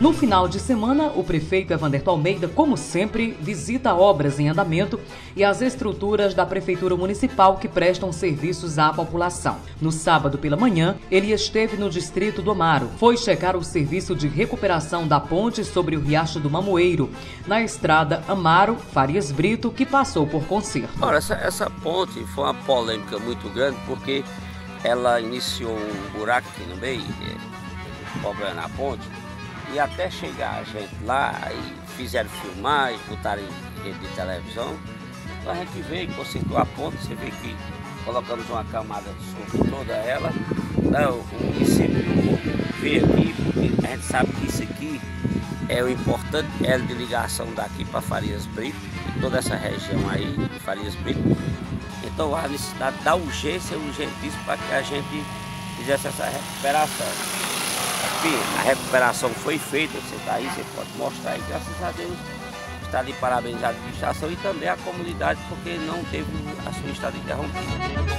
No final de semana, o prefeito Evanderto Almeida, como sempre, visita obras em andamento e as estruturas da Prefeitura Municipal que prestam serviços à população. No sábado pela manhã, ele esteve no distrito do Amaro. Foi checar o serviço de recuperação da ponte sobre o Riacho do Mamoeiro, na estrada Amaro Farias Brito, que passou por conserto. Ora, essa, essa ponte foi uma polêmica muito grande porque ela iniciou um buraco aqui no meio, cobrando a ponte, e até chegar a gente lá, e fizeram filmagem, botaram em rede de televisão, então a gente veio, consertou a ponte, você vê que colocamos uma camada sobre toda ela, então, o município veio aqui, porque a gente sabe que isso aqui é o importante elo de ligação daqui para Farias Brito, toda essa região aí, Farias Brito, então a necessidade da urgência, urgentíssima para que a gente fizesse essa recuperação. Enfim, a recuperação foi feita, você está aí, você pode mostrar aí, graças a Deus. Está ali parabéns à administração e também à comunidade, porque não teve a sua estrada interrompida.